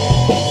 you